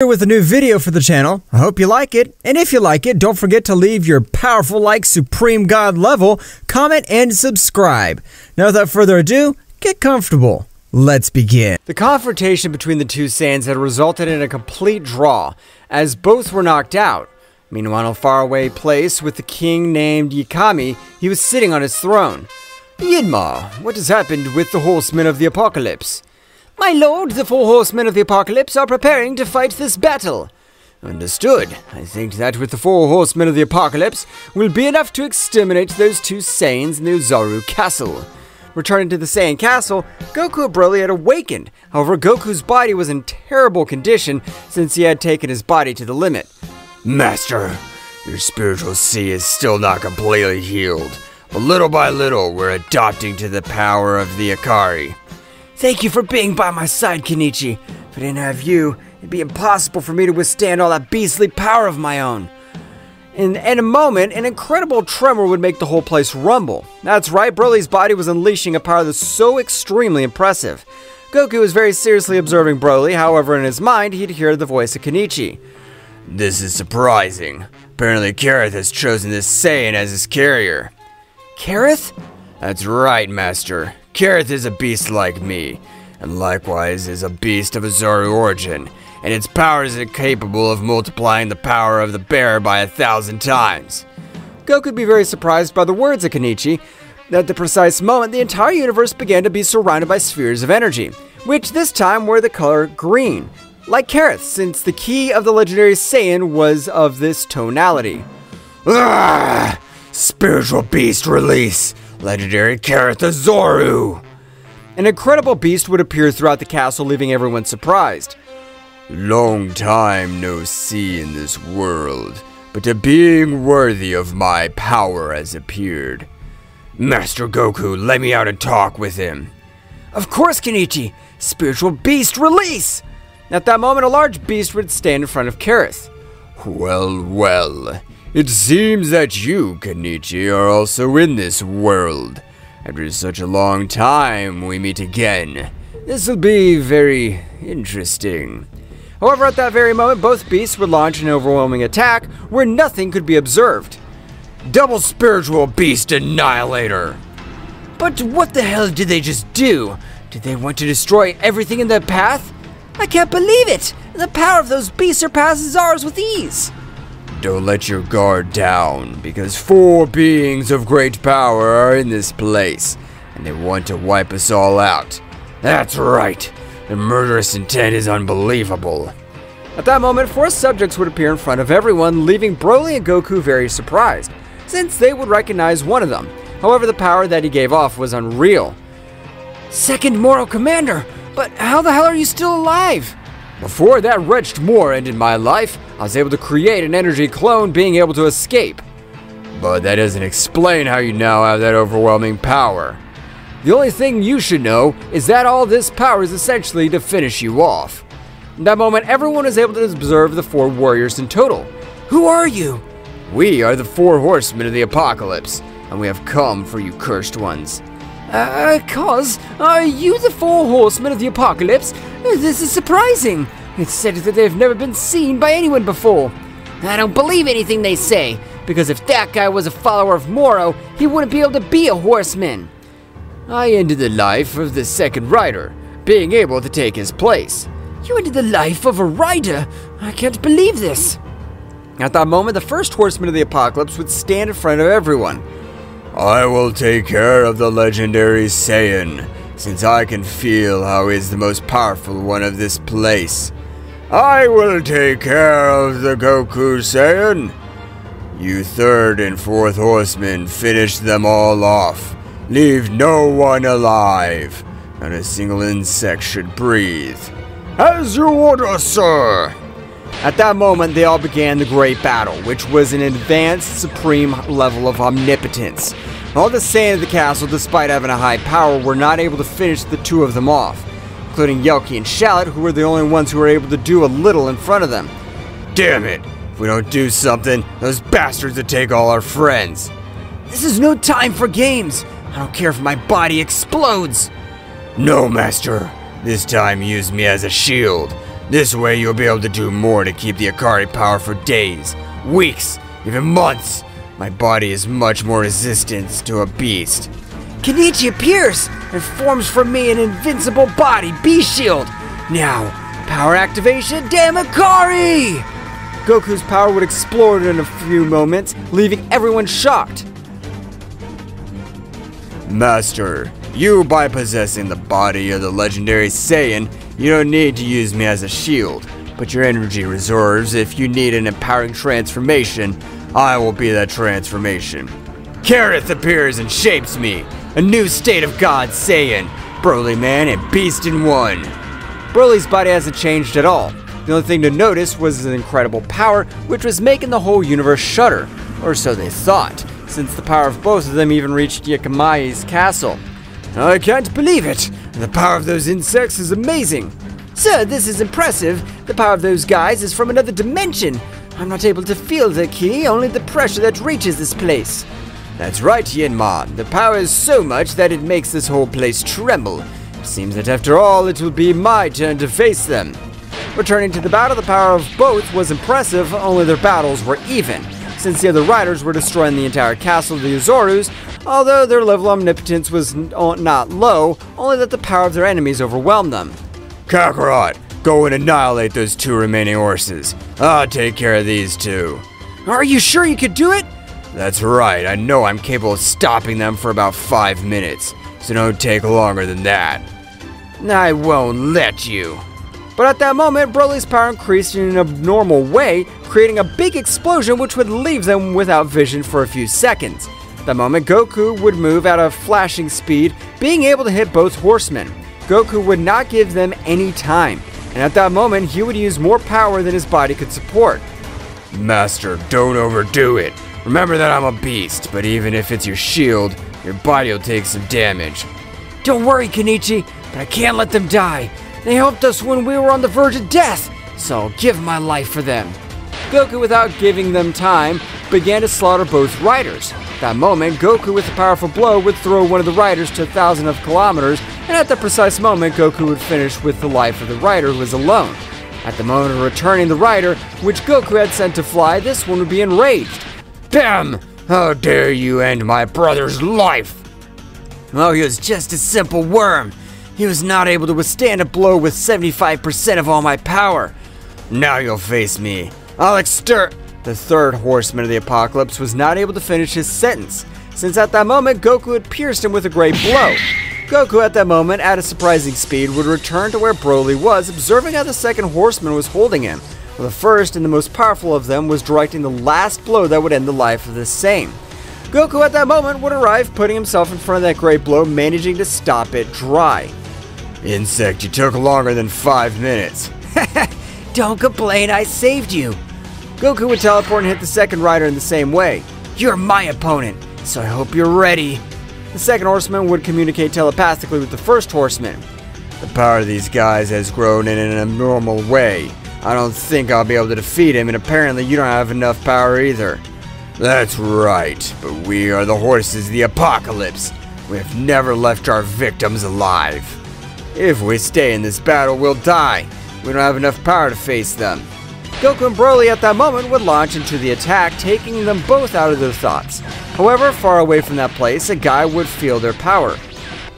Here with a new video for the channel. I hope you like it. And if you like it, don't forget to leave your powerful like Supreme God level, comment, and subscribe. Now without further ado, get comfortable. Let's begin. The confrontation between the two Saiyans had resulted in a complete draw, as both were knocked out. Meanwhile, in a faraway place with the king named Yakami, he was sitting on his throne. Yinma, what has happened with the horsemen of the apocalypse? My lord, the four horsemen of the apocalypse are preparing to fight this battle. Understood. I think that with the four horsemen of the apocalypse will be enough to exterminate those two Saiyans in the Ozaru castle. Returning to the Saiyan castle, Goku and Broly had awakened. However, Goku's body was in terrible condition since he had taken his body to the limit. Master, your spiritual sea is still not completely healed. But little by little, we're adopting to the power of the Akari. Thank you for being by my side, Kenichi. If I didn't have you, it'd be impossible for me to withstand all that beastly power of my own. In, in a moment, an incredible tremor would make the whole place rumble. That's right, Broly's body was unleashing a power that's so extremely impressive. Goku was very seriously observing Broly, however, in his mind, he'd hear the voice of Kenichi. This is surprising. Apparently, Kareth has chosen this Saiyan as his carrier. Kareth? That's right, Master. Kareth is a beast like me, and likewise is a beast of Ozaru origin, and its powers are capable of multiplying the power of the bear by a thousand times. Goku would be very surprised by the words of Kenichi. At the precise moment, the entire universe began to be surrounded by spheres of energy, which this time were the color green, like Kareth, since the ki of the legendary Saiyan was of this tonality. Ah! Spiritual beast release! Legendary Kareth Ozaru! An incredible beast would appear throughout the castle, leaving everyone surprised. Long time no see in this world, but a being worthy of my power has appeared. Master Goku, let me out and talk with him. Of course, Kenichi! Spiritual beast release! At that moment, a large beast would stand in front of Kareth. Well, well. It seems that you, Kenichi, are also in this world. After such a long time, we meet again. This'll be very interesting. However, at that very moment, both beasts would launch an overwhelming attack where nothing could be observed. Double Spiritual Beast Annihilator! But what the hell did they just do? Did they want to destroy everything in their path? I can't believe it! The power of those beasts surpasses ours with ease! Don't let your guard down, because four beings of great power are in this place, and they want to wipe us all out. That's right. The murderous intent is unbelievable. At that moment, four subjects would appear in front of everyone, leaving Broly and Goku very surprised, since they would recognize one of them. However, the power that he gave off was unreal. Second Moro Commander, but how the hell are you still alive? Before that wretched war ended my life, I was able to create an energy clone being able to escape. But that doesn't explain how you now have that overwhelming power. The only thing you should know is that all this power is essentially to finish you off. In that moment, everyone is able to observe the four warriors in total. Who are you? We are the four horsemen of the apocalypse, and we have come for you cursed ones. Uh, cause, are you the four horsemen of the apocalypse? This is surprising. It's said that they've never been seen by anyone before. I don't believe anything they say, because if that guy was a follower of Moro, he wouldn't be able to be a horseman. I ended the life of the second rider, being able to take his place. You ended the life of a rider? I can't believe this. At that moment, the first horseman of the apocalypse would stand in front of everyone. I will take care of the legendary Saiyan, since I can feel how he is the most powerful one of this place. I will take care of the Goku Saiyan. You third and fourth horsemen finish them all off. Leave no one alive. Not a single insect should breathe. As you order, sir. At that moment, they all began the great battle, which was an advanced supreme level of omnipotence. All the Saiyan of the castle, despite having a high power, were not able to finish the two of them off, including Yoki and Shallot, who were the only ones who were able to do a little in front of them. Damn it! If we don't do something, those bastards will take all our friends. This is no time for games. I don't care if my body explodes. No, Master. This time use me as a shield. This way you'll be able to do more to keep the Akari power for days, weeks, even months. My body is much more resistant to a beast. Kenichi appears and forms from me an invincible body, B-Shield. Now, power activation, damn Akari! Goku's power would explode in a few moments, leaving everyone shocked. Master, you by possessing the body of the legendary Saiyan, you don't need to use me as a shield, but your energy reserves if you need an empowering transformation, I will be that transformation. Kareth appears and shapes me, a new state of God Saiyan, Broly Man and Beast in one. Broly's body hasn't changed at all. The only thing to notice was his incredible power, which was making the whole universe shudder, or so they thought, since the power of both of them even reached Yakamai's castle. I can't believe it! The power of those insects is amazing! Sir, this is impressive. The power of those guys is from another dimension. I'm not able to feel the ki, only the pressure that reaches this place. That's right, Yanma. The power is so much that it makes this whole place tremble. It seems that after all, it will be my turn to face them. Returning to the battle, the power of both was impressive, only their battles were even, since the other riders were destroying the entire castle of the Ozarus, although their level of omnipotence was not low, only that the power of their enemies overwhelmed them. Kakarot, go and annihilate those two remaining horses. I'll take care of these two. Are you sure you could do it? That's right, I know I'm capable of stopping them for about five minutes, so don't take longer than that. I won't let you. But at that moment, Broly's power increased in an abnormal way, creating a big explosion which would leave them without vision for a few seconds. At that moment, Goku would move at a flashing speed, being able to hit both horsemen. Goku would not give them any time, and at that moment, he would use more power than his body could support. Master, don't overdo it. Remember that I'm a beast, but even if it's your shield, your body will take some damage. Don't worry, Kenichi, but I can't let them die. They helped us when we were on the verge of death, so I'll give my life for them. Goku, without giving them time, began to slaughter both riders. At that moment, Goku, with a powerful blow, would throw one of the riders to a thousand of kilometers, and at that precise moment, Goku would finish with the life of the rider who was alone. At the moment of returning the rider, which Goku had sent to fly, this one would be enraged. Damn! How dare you end my brother's life? Oh, he was just a simple worm. He was not able to withstand a blow with 75% of all my power. Now you'll face me. I'll exter- The third horseman of the apocalypse was not able to finish his sentence, since at that moment Goku had pierced him with a great blow. Goku at that moment, at a surprising speed, would return to where Broly was, observing how the second horseman was holding him, the first and the most powerful of them was directing the last blow that would end the life of the same. Goku at that moment would arrive, putting himself in front of that great blow, managing to stop it dry. Insect, you took longer than five minutes. Don't complain, I saved you. Goku would teleport and hit the second rider in the same way. You're my opponent, so I hope you're ready. The second horseman would communicate telepathically with the first horseman. The power of these guys has grown in an abnormal way. I don't think I'll be able to defeat him, and apparently you don't have enough power either. That's right, but we are the horses of the apocalypse. We have never left our victims alive. If we stay in this battle, we'll die. We don't have enough power to face them. Goku and Broly at that moment would launch into the attack, taking them both out of their thoughts. However, far away from that place, a guy would feel their power.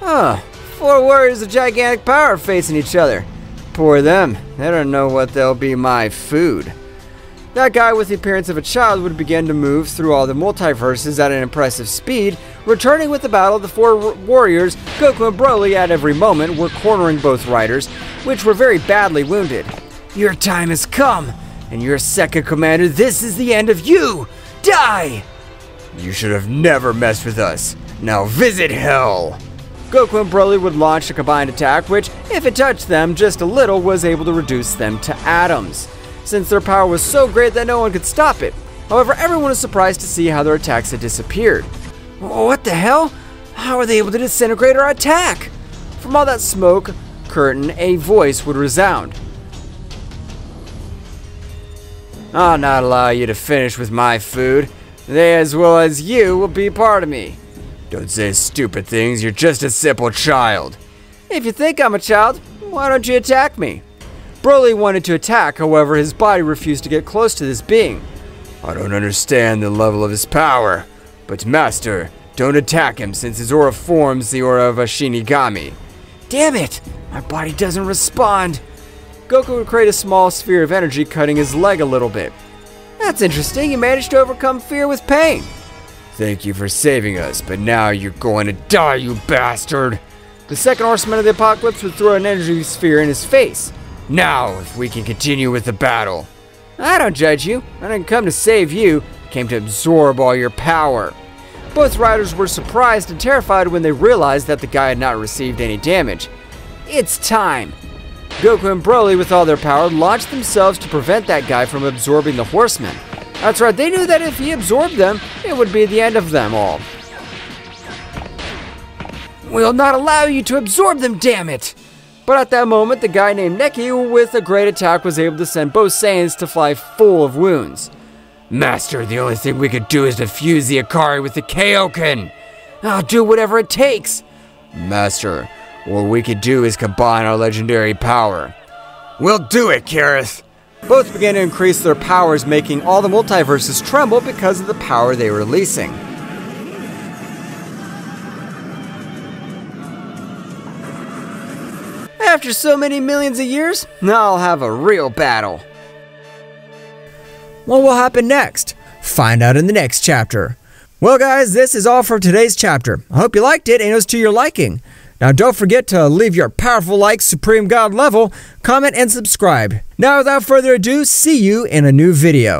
Huh, four warriors of gigantic power facing each other. Poor them, they don't know what they'll be my food. That guy with the appearance of a child would begin to move through all the multiverses at an impressive speed, returning with the battle the four warriors, Goku and Broly at every moment were cornering both riders, which were very badly wounded. Your time has come, and your second commander, this is the end of you! Die! You should have never messed with us. Now visit hell! Goku and Broly would launch a combined attack, which, if it touched them just a little, was able to reduce them to atoms since their power was so great that no one could stop it. However, everyone was surprised to see how their attacks had disappeared. What the hell? How are they able to disintegrate our attack? From all that smoke curtain, a voice would resound. I'll not allow you to finish with my food. They, as well as you, will be part of me. Don't say stupid things, you're just a simple child. If you think I'm a child, why don't you attack me? Broly wanted to attack, however, his body refused to get close to this being. I don't understand the level of his power, but Master, don't attack him since his aura forms the aura of a Shinigami. Damn it! My body doesn't respond. Goku would create a small sphere of energy, cutting his leg a little bit. That's interesting. You managed to overcome fear with pain. Thank you for saving us, but now you're going to die, you bastard! The second horseman of the apocalypse would throw an energy sphere in his face. Now, if we can continue with the battle. I don't judge you. I didn't come to save you. Came to absorb all your power. Both riders were surprised and terrified when they realized that the guy had not received any damage. It's time. Goku and Broly, with all their power, launched themselves to prevent that guy from absorbing the horsemen. That's right, they knew that if he absorbed them, it would be the end of them all. We'll not allow you to absorb them, damn it! But at that moment, the guy named Neki, with a great attack, was able to send both Saiyans to fly full of wounds. Master, the only thing we could do is defuse the Akari with the Kaioken. I'll do whatever it takes. Master, what we could do is combine our legendary power. We'll do it, Kareth! Both began to increase their powers, making all the multiverses tremble because of the power they were releasing. After so many millions of years, now I'll have a real battle. What will happen next? Find out in the next chapter. Well, guys, this is all for today's chapter. I hope you liked it and it was to your liking. Now, don't forget to leave your powerful like Supreme God level, comment, and subscribe. Now, without further ado, see you in a new video.